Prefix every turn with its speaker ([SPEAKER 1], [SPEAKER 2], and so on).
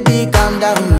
[SPEAKER 1] baby calm down.